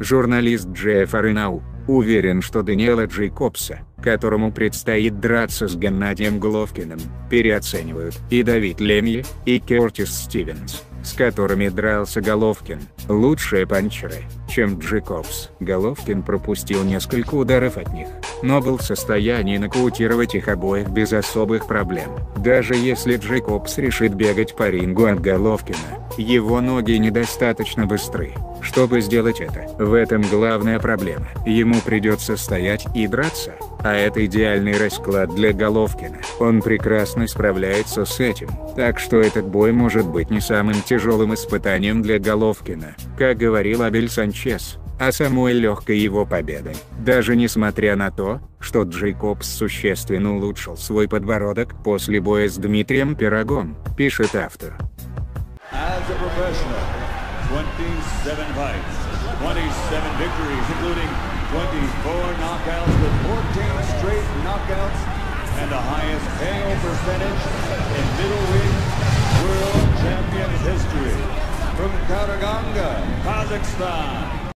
Журналист Джеффа Ренау уверен, что Даниэла Джейкобса, которому предстоит драться с Геннадием Головкиным, переоценивают. И Давид Лемье, и Кертис Стивенс, с которыми дрался Головкин, лучшие панчеры, чем Джейкобс. Головкин пропустил несколько ударов от них но был в состоянии нокаутировать их обоих без особых проблем. Даже если Джейкобс решит бегать по рингу от Головкина, его ноги недостаточно быстры, чтобы сделать это. В этом главная проблема. Ему придется стоять и драться, а это идеальный расклад для Головкина. Он прекрасно справляется с этим, так что этот бой может быть не самым тяжелым испытанием для Головкина, как говорил Абель Санчес, а самой легкой его победой. Даже несмотря на то, что Джейкобс существенно улучшил свой подбородок после боя с Дмитрием Пирогом, пишет автор. As a professional, 27 fights, 27 victories, including 24 knockouts with 14 straight knockouts, and the highest KO percentage in middleweight world champions history. From Karaganga, Kazakhstan,